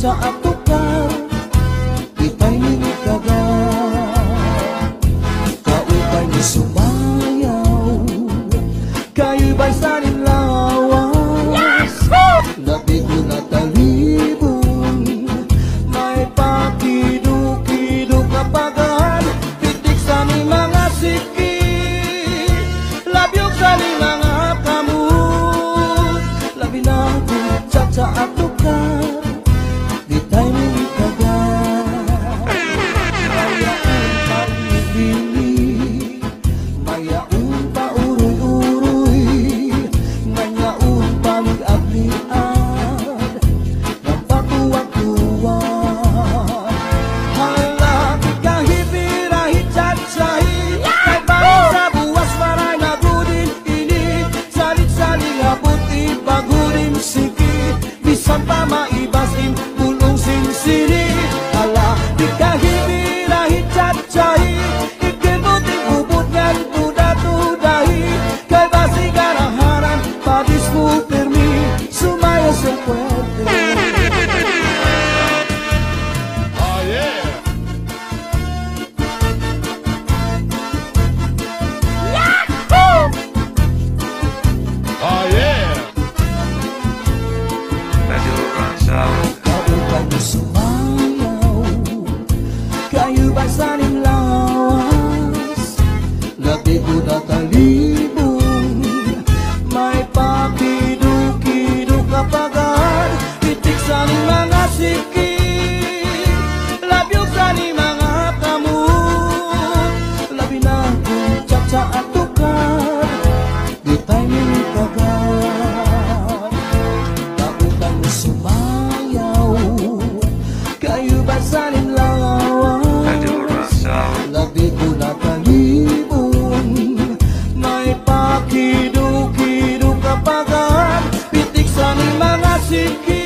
kong tsak sa atukar Itay ni kagat Kaupay ni sumayaw Kayo ba'y sanin lawas. Labi ko na talibong May pakiduk-kiduk na pagan Pitik sa ni mga siki Labyok sa ni mga kamut Labi na tsak sa Santa Maibas in Pulong Sinsirin kayu basanin lawas. Lati udah talibung May papiduk-iduk kapagad Itik sa mga siki Labyog sa ni mga kamu Labi na kung tsatsa at tukar Di tayo minipagad Tautang sumayaw Kayo basanin lawas music